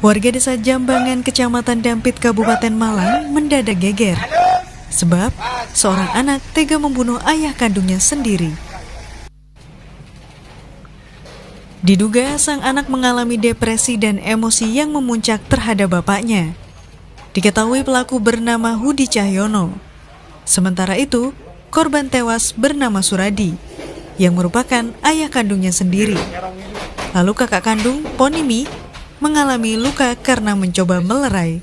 Warga desa Jambangan, Kecamatan Dampit, Kabupaten Malang mendadak geger. Sebab seorang anak tega membunuh ayah kandungnya sendiri. Diduga sang anak mengalami depresi dan emosi yang memuncak terhadap bapaknya. Diketahui pelaku bernama Hudi Cahyono. Sementara itu, korban tewas bernama Suradi, yang merupakan ayah kandungnya sendiri. Lalu kakak kandung, Ponimi, mengalami luka karena mencoba melerai.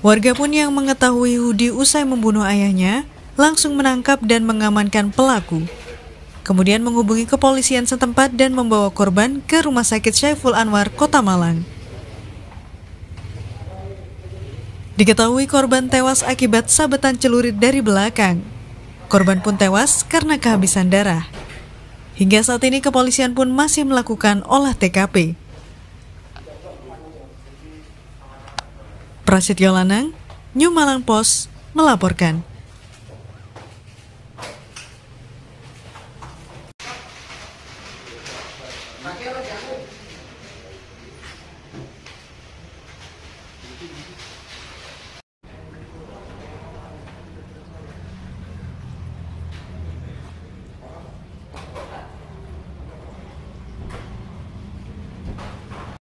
Warga pun yang mengetahui Hudi usai membunuh ayahnya langsung menangkap dan mengamankan pelaku. Kemudian menghubungi kepolisian setempat dan membawa korban ke Rumah Sakit Syaiful Anwar, Kota Malang. Diketahui korban tewas akibat sabetan celurit dari belakang. Korban pun tewas karena kehabisan darah. Hingga saat ini kepolisian pun masih melakukan olah TKP. Prasetyo Lanang, New Malang Post, melaporkan.